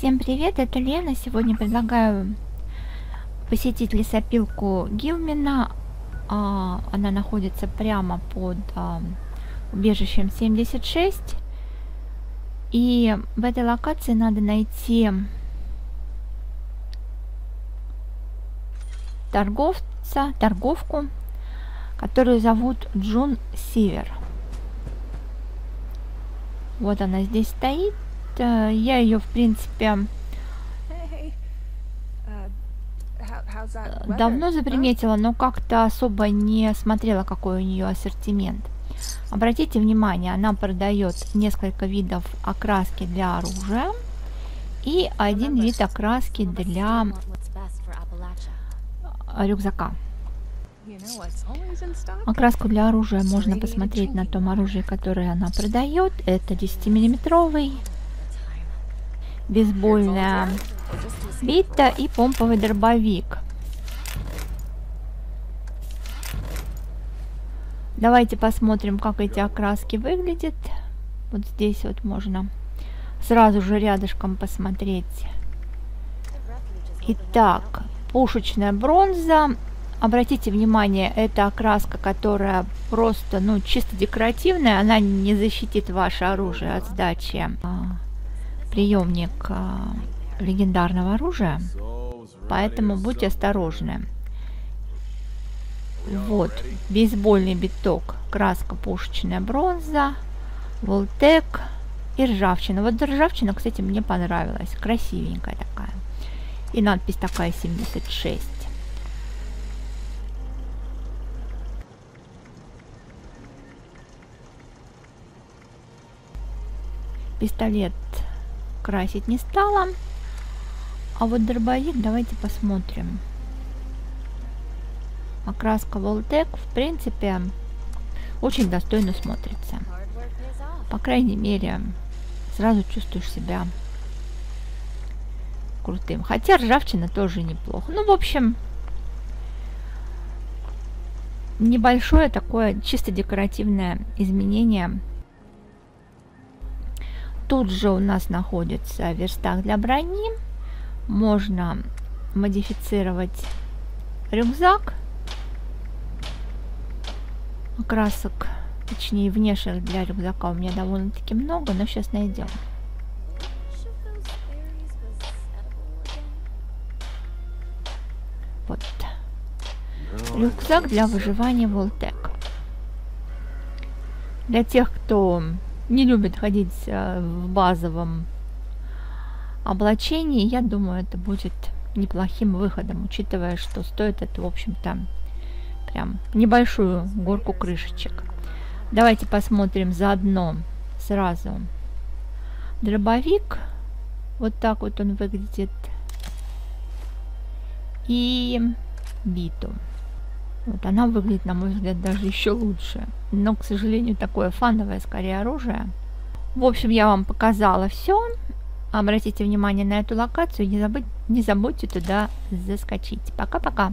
Всем привет, это Лена. Сегодня предлагаю посетить лесопилку Гилмина. А, она находится прямо под а, убежищем 76. И в этой локации надо найти торговца, торговку, которую зовут Джун Сивер. Вот она здесь стоит. Э, я ее, в принципе, давно заприметила, но как-то особо не смотрела, какой у нее ассортимент. Обратите внимание, она продает несколько видов окраски для оружия и один вид окраски для рюкзака. Окраску для оружия можно посмотреть на том оружии, которое она продает. Это 10-миллиметровый бейсбольная бита и помповый дробовик. Давайте посмотрим, как эти окраски выглядят. Вот здесь вот можно сразу же рядышком посмотреть. Итак, пушечная бронза. Обратите внимание, это окраска, которая просто, ну, чисто декоративная. Она не защитит ваше оружие от сдачи. Приемник а, легендарного оружия. Поэтому будьте осторожны. Вот, бейсбольный биток, краска пушечная бронза, волтек и ржавчина. Вот ржавчина, кстати, мне понравилась. Красивенькая такая. И надпись такая 76. Пистолет красить не стала. А вот дробовик давайте посмотрим. Окраска Волтек, в принципе, очень достойно смотрится. По крайней мере, сразу чувствуешь себя крутым. Хотя ржавчина тоже неплохо. Ну, в общем, небольшое такое чисто декоративное изменение Тут же у нас находится верстак для брони. Можно модифицировать рюкзак. Красок, точнее внешних для рюкзака у меня довольно-таки много, но сейчас найдем. Вот. Рюкзак для выживания Волтек. Для тех, кто не любит ходить э, в базовом облачении, я думаю, это будет неплохим выходом, учитывая, что стоит это, в общем-то, прям небольшую горку крышечек. Давайте посмотрим заодно сразу дробовик. Вот так вот он выглядит. И биту. Вот она выглядит, на мой взгляд, даже еще лучше. Но, к сожалению, такое фановое скорее оружие. В общем, я вам показала все. Обратите внимание на эту локацию. Не, забудь, не забудьте туда заскочить. Пока-пока.